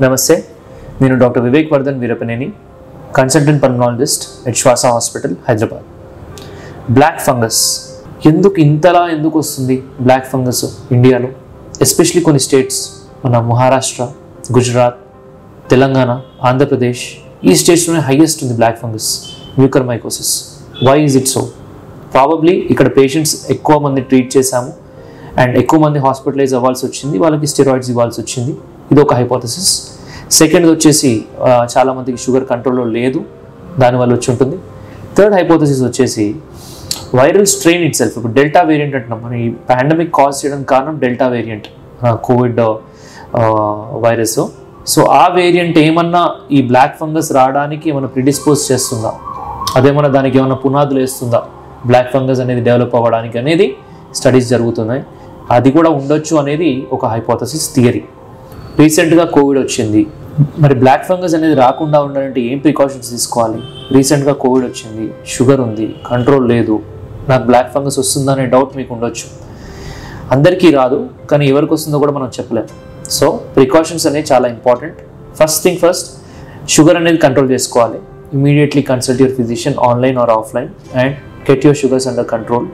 నమస్తే నేను doctor Vivek Vardhan Veerapaneni consultant pulmonologist at Swasa hospital Hyderabad black fungus ఎందుకు ఇంతలా ఎందుకు వస్తుంది బ్లాక్ ఫంగస్ ఇండియాలో? ఎస్పెషలీ కొన్ని స్టేట్స్ మన మహారాష్ట్ర గుజరాత్ తెలంగాణ ఆంధ్రప్రదేశ్ ఈ స్టేట్స్లోనే హైయెస్ట్ ఉంది black fungus mucor mycosis why is it so probably ఇక్కడ పేషెంట్స్ ఎక్కువ మంది ట్రీట్ చేశాము అండ్ ఎక్కువ మంది హాస్పిటలైజ్ అవ్వాల్సి వచ్చింది వాళ్ళకి స్టెరాయిడ్స్ ఇవ్వాల్సి వచ్చింది. ఇది ఒక హైపోథసిస్ సెకండ్ వచ్చేసి చాలామందికి షుగర్ కంట్రోల్లో లేదు. దానివల్ల వచ్చి ఉంటుంది. థర్డ్ హైపోథసిస్ వచ్చేసి వైరల్ స్ట్రెయిన్ ఇట్ సెల్ఫ్ ఇప్పుడు డెల్టా వేరియంట్ అంటున్నాం. మనం ఈ పాండమిక్ కాజ్ చేయడం కారణం delta variant covid virus so ఆ వేరియంట్ ఏమన్నా ఈ బ్లాక్ ఫంగస్ రావడానికి ఏమైనా ప్రిడిస్పోజ్ చేస్తుందా? అదేమన్నా దానికి ఏమైనా పునాదులు వేస్తుందా? బ్లాక్ ఫంగస్ అనేది డెవలప్ అవ్వడానికి అనేది స్టడీస్ జరుగుతున్నాయి. అది కూడా ఉండొచ్చు అనేది ఒక హైపోథసిస్ థియరీ రీసెంట్గా కోవిడ్ వచ్చింది. మరి బ్లాక్ ఫంగస్ అనేది రాకుండా ఉండాలంటే ఏం ప్రికాషన్స్ తీసుకోవాలి? రీసెంట్గా కోవిడ్ వచ్చింది. షుగర్ ఉంది. కంట్రోల్ లేదు. నాకు బ్లాక్ ఫంగస్ వస్తుందా అనే డౌట్ మీకు ఉండొచ్చు. అందరికీ రాదు కానీ ఎవరికి వస్తుందో కూడా మనం చెప్పలేము సో ప్రికాషన్స్ అనేవి చాలా important first thing first sugar అనేది కంట్రోల్ చేసుకోవాలి. Immediately consult your physician online or offline and get your sugars under control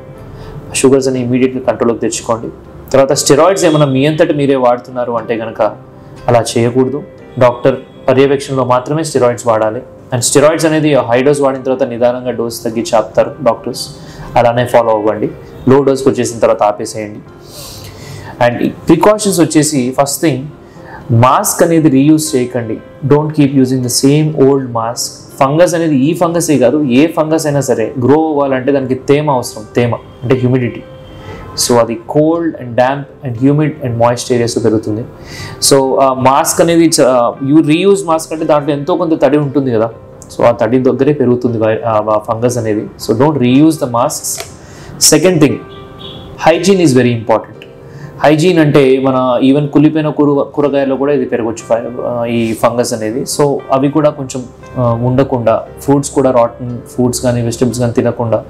sugars అని ఇమీడియట్లీ కంట్రోల్లోకి తెచ్చుకోండి. తర్వాత స్టెరాయిడ్స్ ఏమైనా మీ అంతటి మీరే వాడుతున్నారు అంటే కనుక అలా చేయకూడదు. డాక్టర్ పర్యవేక్షణలో మాత్రమే స్టిరాయిడ్స్ వాడాలి. అండ్ స్టిరాయిడ్స్ అనేది హై డోస్ వాడిన తర్వాత నిదానంగా డోస్ తగ్గించి ఆపుతారు డాక్టర్స్. అలానే ఫాలో అవ్వండి. లో డోస్కి వచ్చేసిన తర్వాత ఆపేసేయండి. అండ్ ప్రికాషన్స్ వచ్చేసి ఫస్ట్ థింగ్ మాస్క్ అనేది రీయూజ్ చేయకండి. Don't keep using the same old mask. Fungus అనేది ఈ ఫంగసే కాదు ఏ ఫంగస్ అయినా సరే గ్రో అవ్వాలంటే దానికి తేమ అవసరం తేమ అంటే హ్యూమిడిటీ. సో అది cold and damp and humid and moist ఏరియాస్లో పెరుగుతుంది. సో మాస్క్ అనేది యూ రీయూజ్ మాస్క్ అంటే దాంట్లో ఎంతో కొంత తడి ఉంటుంది కదా. సో ఆ తడి దగ్గరే పెరుగుతుంది ఫంగస్ అనేది. So don't reuse the masks second thing hygiene is very important hygiene అంటే మన ఈవెన్ కులిపోయిన కూర కూరగాయల్లో కూడా ఇది పెరగచ్చు ఈ ఫంగస్ అనేది. సో అవి కూడా కొంచెం ఉండకుండా ఫ్రూట్స్ కూడా రాటన్ ఫ్రూట్స్ కానీ వెజిటబుల్స్ కానీ తినకుండా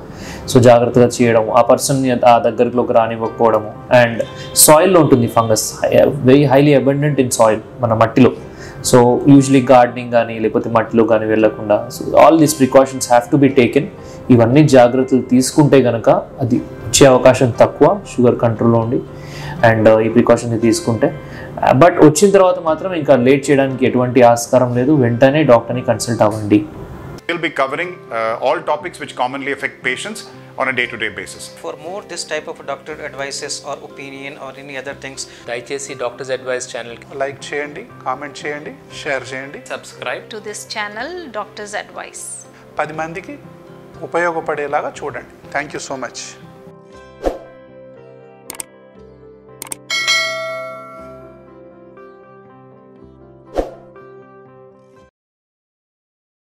సో జాగ్రత్తగా చేయడం ఆ పర్సన్ని ఆ దగ్గరలోకి రానివ్వకపోవడము. అండ్ సాయిల్లో ఉంటుంది fungus. Very highly abundant in soil మన మట్టిలో. సో యూజువలీ గార్డెనింగ్ కానీ లేకపోతే మట్టిలో కానీ వెళ్ళకుండా so all these precautions have to be taken ఇవన్నీ జాగ్రత్తలు తీసుకుంటే కనుక అది వచ్చే అవకాశం తక్కువ షుగర్ కంట్రోల్లో ఉండి. అండ్ ఈ ప్రికాషన్ తీసుకుంటే. బట్ వచ్చిన తర్వాత మాత్రం ఇంకా లేట్ చేయడానికి ఎటువంటి ఆస్కారం లేదు. వెంటనే డాక్టర్ని కన్సల్ట్ అవ్వండి. We'll be covering uh, all topics which commonly affect patients on a day to day basis. For more this type of doctor advices or opinion or any other things, దయచేసి doctors advice channel like చేయండి comment చేయండి share చేయండి subscribe to this channel, Doctor's Advice. పది మందికి ఉపయోగపడేలాగా చూడండి thank you so much